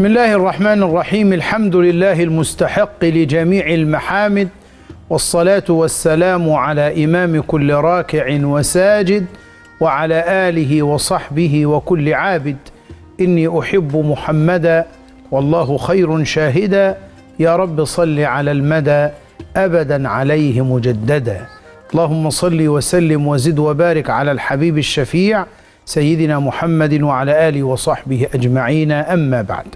بسم الله الرحمن الرحيم الحمد لله المستحق لجميع المحامد والصلاة والسلام على إمام كل راكع وساجد وعلى آله وصحبه وكل عابد إني أحب محمدا والله خير شاهدا يا رب صل على المدى أبدا عليه مجددا اللهم صل وسلم وزد وبارك على الحبيب الشفيع سيدنا محمد وعلى آله وصحبه أجمعين أما بعد.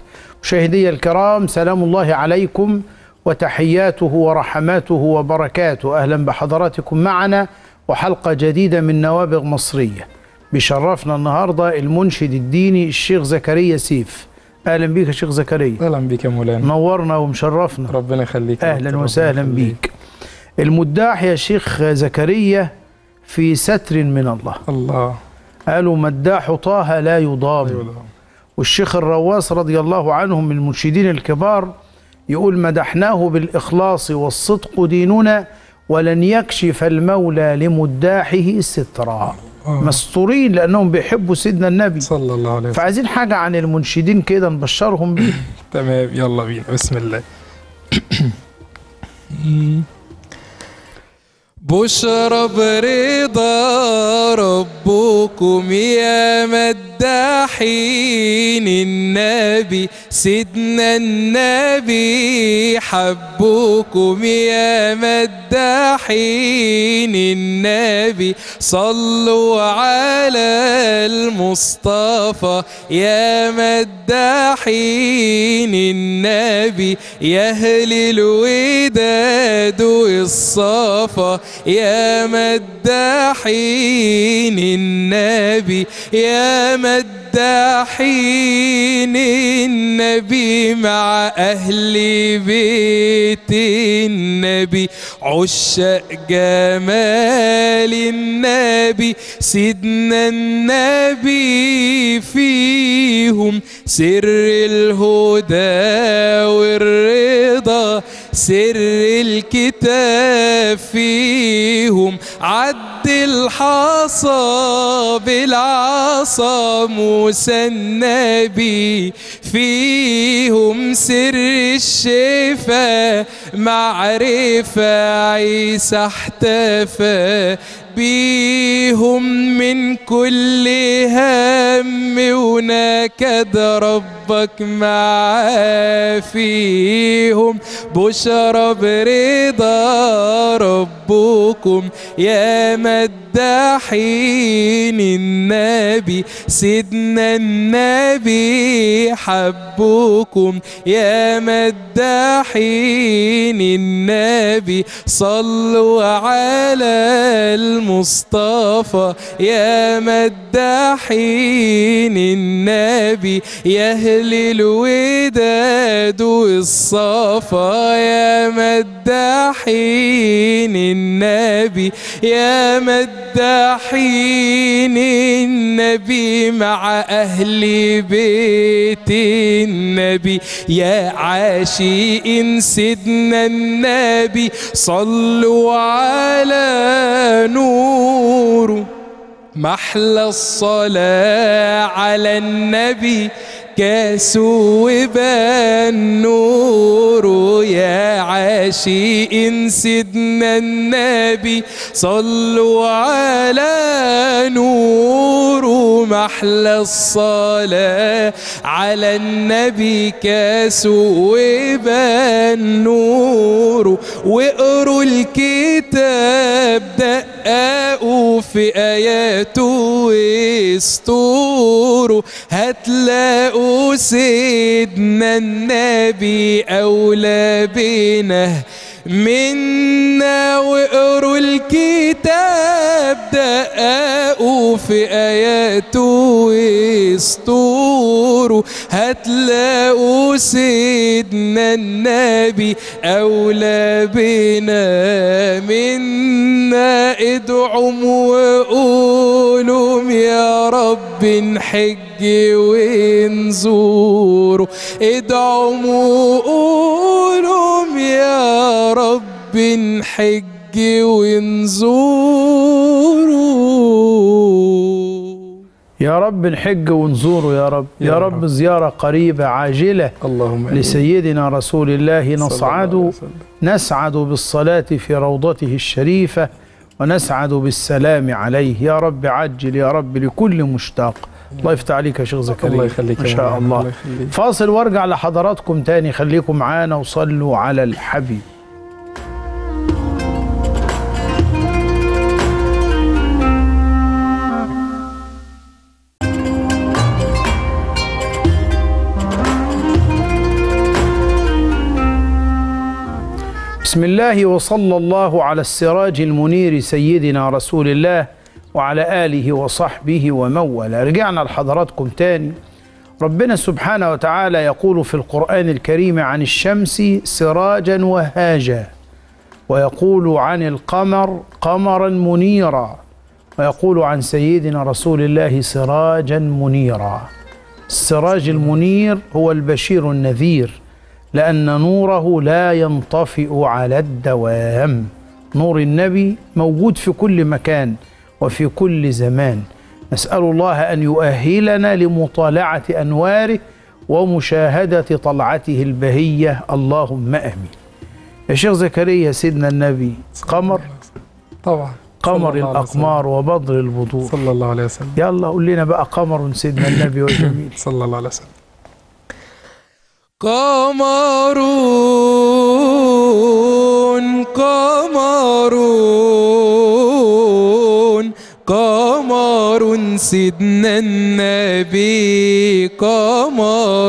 مشاهدي الكرام سلام الله عليكم وتحياته ورحماته وبركاته. أهلا بحضراتكم معنا وحلقة جديدة من نوابغ مصرية. بيشرفنا النهاردة المنشد الديني الشيخ زكريا سيف. أهلا بيك يا شيخ زكريا. أهلا بك يا مولانا. نورنا ومشرفنا. ربنا يخليك. دكتور، وسهلا. بيك المداح يا شيخ زكريا في ستر من الله. الله. قالوا مداح طه لا يضام. والشيخ الرواس رضي الله عنه من المنشدين الكبار يقول مدحناه بالإخلاص والصدق ديننا ولن يكشف المولى لمداحه سترا. آه. مستورين لأنهم بيحبوا سيدنا النبي. صلى الله عليه وسلم. فعايزين حاجة عن المنشدين كده نبشرهم بيه. تمام يلا بينا. بسم الله. بشرى برضا ربكم يا مداحين النبي سيدنا النبي حبكم يا مداحين النبي صلوا على المصطفى. يا مداحين النبي يا أهل الوداد والصفا. يا مداحين النبي يا مداحين النبي مع أهل بيت النبي عشاق جمال النبي سيدنا النبي فيهم سر الهدى والرضا سر الكتاب فيهم عد الحصى بالعصا موسى النبي فيهم. سر الشفاء معرفة عيسى احتفى. بيهم من كل هم ونكد ربك معاه فيهم بشرى برضا ربكم يا مداحين النبي. سيدنا النبي حبكم يا مداحين النبي. صلوا على المصطفى يا مداحين النبي يا أهل الوداد والصفا يا مداحين النبي يا مداحين النبي مع أهل بيت النبي يا عاشقين سيدنا النبي صلوا على نوره محلى الصلاة على النبي كاس وبان نوره يا عاشقين سيدنا النبي صلوا على نوره محلى الصلاة على النبي كاس وبان نوره واقروا الكتاب دققوا في آياته واسطوره هتلاقوا سيدنا النبي أولى بنا. منا واقروا الكتاب دققوا في آياته واسطوره هتلاقوا سيدنا النبي أولى بنا منا. ادعوا وقولوا يا رب نحج ونزوره ادعوا وقولوا يا رب نحج ونزوره يا رب نحج ونزوره يا رب يا يا رب. رب زيارة قريبة عاجلة اللهم. لسيدنا رسول الله نصعد. نسعد بالصلاة في روضته الشريفة ونسعد بالسلام عليه يا رب عجل يا رب لكل مشتاق الله يفتح عليك يا شيخ زكريا. الله يخليك ما يا شاء. الله. الله يخليك. فاصل وارجع لحضراتكم تاني. خليكم معانا وصلوا على الحبيب. بسم الله وصلى الله على السراج المنير سيدنا رسول الله. وعلى آله وصحبه ومن والاه رجعنا لحضراتكم تاني. ربنا سبحانه وتعالى يقول في القرآن الكريم عن الشمس سراجا وهاجا ويقول عن القمر قمرا منيرا ويقول عن سيدنا رسول الله سراجا منيرا. السراج المنير هو البشير النذير لأن نوره لا ينطفئ على الدوام. نور النبي موجود في كل مكان. وفي كل زمان. نسأل الله أن يؤهلنا لمطالعة أنواره ومشاهدة طلعته البهية. اللهم آمين. يا شيخ زكريا سيدنا النبي قمر؟ طبعا. قمر. الأقمار وبدر البدور. صلى الله عليه وسلم. يلا قول لنا بقى قمر سيدنا النبي وجميل. صلى الله عليه وسلم. قمرون قمرون. قمر سيدنا النبي قمرون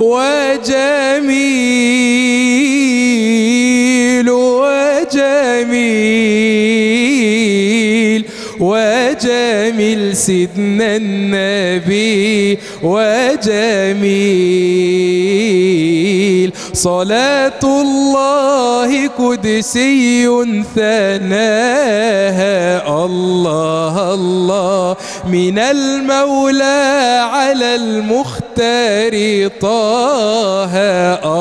وجميل وجميل وجميل سيدنا النبي وجميل. صلاة الله قدسي ثناها الله الله من المولى على المختار طه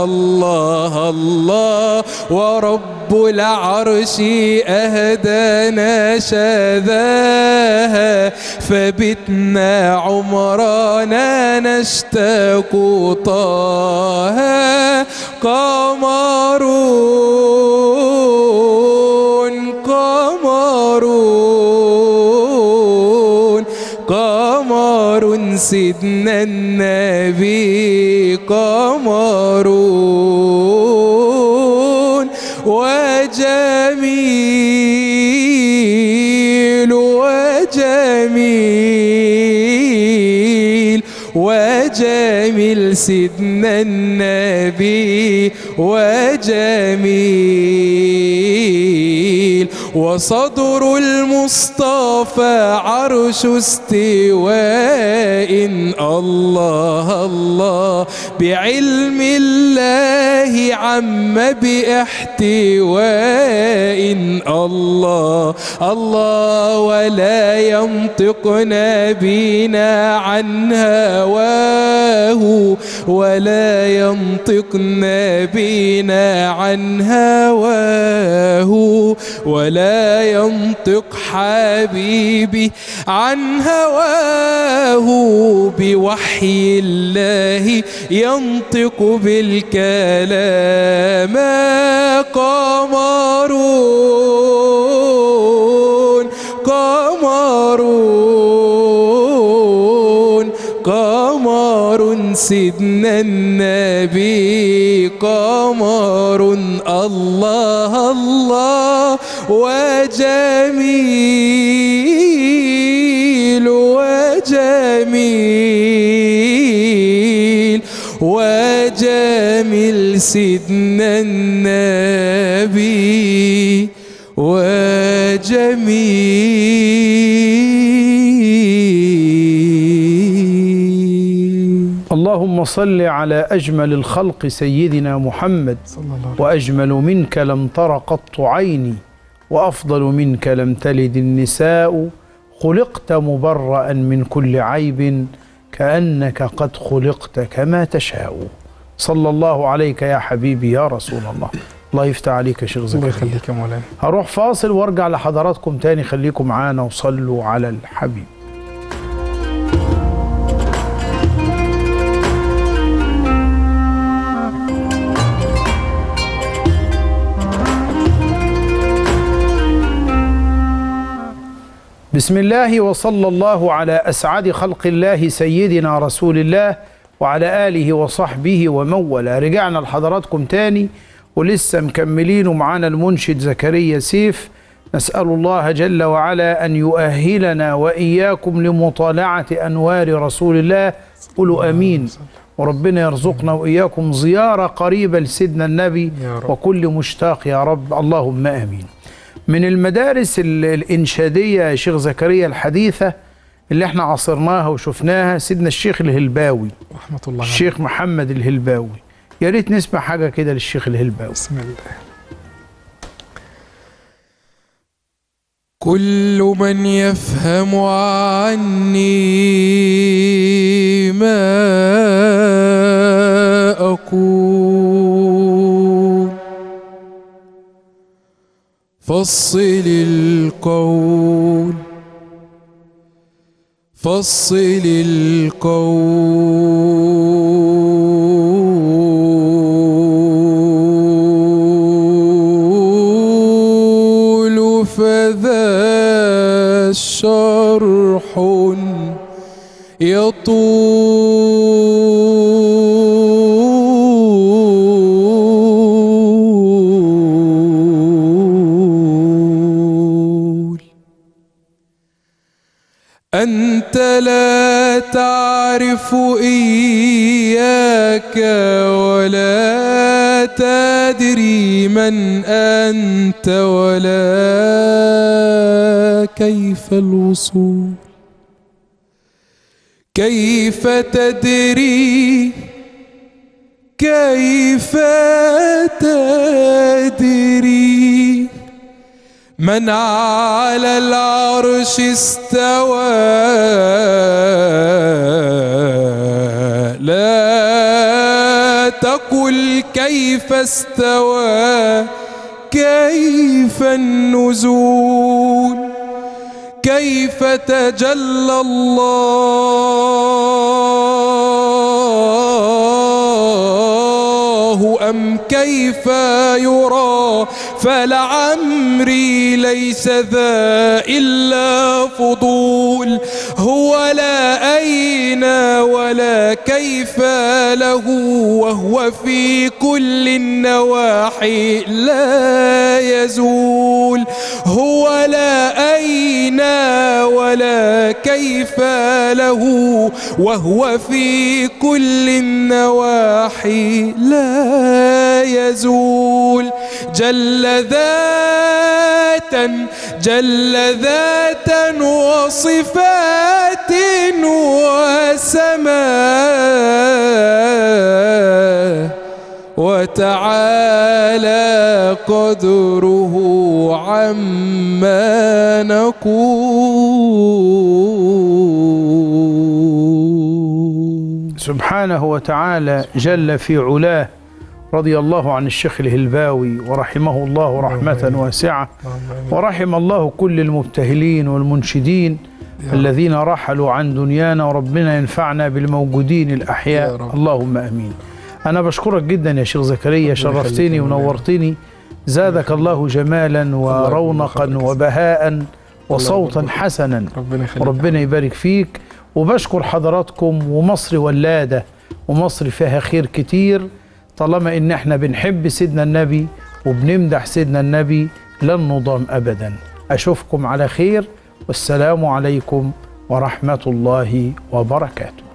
الله الله ورب العرش أهدانا شذاها فبتنا عمرنا نشتاق طه قمرون قمرون قمر سيدنا النبي قمرون وجميل وجميل وجميل سيدنا وجميل وصدر المصطفى عرش استواء. الله الله. بعلم الله عم باحتواء. الله الله. ولا ينطق نبينا عن هواه. ولا ينطق نبينا عن هواه. ولا ينطق حبيبي عن هواه بوحي الله ينطق بالكلام قمرون قمرون قمر سيدنا النبي قمر الله الله. وجميل وجميل وجميل سيدنا النبي وجميل. اللهم صل على أجمل الخلق سيدنا محمد صلى الله عليه وأجمل منك لم تر قط عيني وأفضل منك لم تلد النساء خلقت مبرأ من كل عيب كأنك قد خلقت كما تشاء. صلى الله عليك يا حبيبي يا رسول الله. الله يفتح عليك يا شيخ الله زكريا. يخليك يا مولانا. هروح فاصل وارجع لحضراتكم تاني خليكم معانا وصلوا على الحبيب. بسم الله وصلى الله على أسعد خلق الله سيدنا رسول الله وعلى آله وصحبه ومن والاه. رجعنا لحضراتكم تاني ولسه مكملين ومعانا المنشد زكريا سيف. نسأل الله جل وعلا أن يؤهلنا وإياكم لمطالعة أنوار رسول الله. قولوا آمين. وربنا يرزقنا وإياكم زيارة قريبة لسيدنا النبي. وكل مشتاق يا رب. اللهم آمين. من المدارس ال- الإنشادية يا شيخ زكريا الحديثة اللي إحنا عاصرناها وشفناها سيدنا الشيخ الهلباوي. رحمة الله الشيخ محمد الهلباوي. يا ريت نسمع حاجة كده للشيخ الهلباوي. بسم الله. كل من يفهم عني فصل القول فصل القول فذا شرح يطول لا تعرف إياك ولا تدري من أنت ولا كيف الوصول. كيف تدري؟ كيف تدري؟ من على العرش استوى. لا تقل كيف استوى كيف النزول كيف تجلى الله أم كيف يرى؟ فلعمري ليس ذا إلا فضول هو لا أين ولا كيف له وهو في كل النواحي لا يزول هو لا أين ولا كيف له وهو في كل النواحي لا يزول جل ذاتا جل ذاتا وصفات وسماء وتعالى قدره عما نقول. سبحانه وتعالى جل في علاه رضي الله عن الشيخ الهلباوي ورحمه الله رحمة واسعة. ورحم الله كل المبتهلين والمنشدين الذين رحلوا عن دنيانا وربنا ينفعنا بالموجودين يا الأحياء. اللهم أمين. أنا بشكرك جدا يا شيخ زكريا شرفتني. ونورتني. زادك الله جمالا ورونقا. وبهاء وصوتا. حسنا. ربنا يبارك فيك. وبشكر حضراتكم ومصر ولادة. ومصر فيها خير كتير. طالما إن إحنا بنحب سيدنا النبي وبنمدح سيدنا النبي لن نضام ابدا. أشوفكم على خير والسلام عليكم ورحمة الله وبركاته.